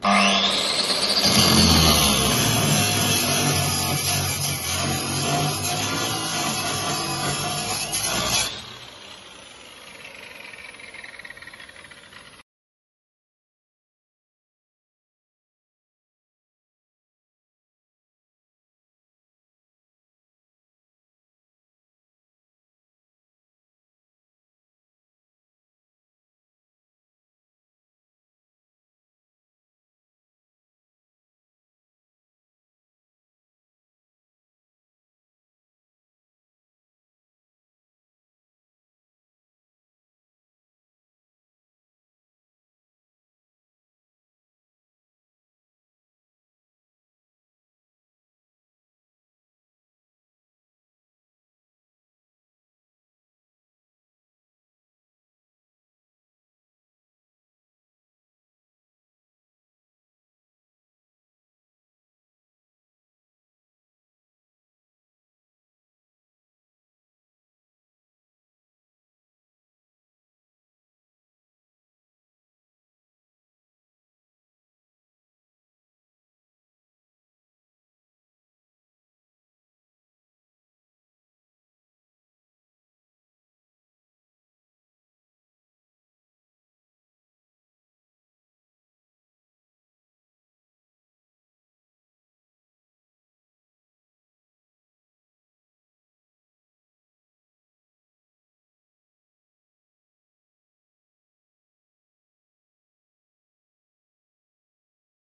Bye.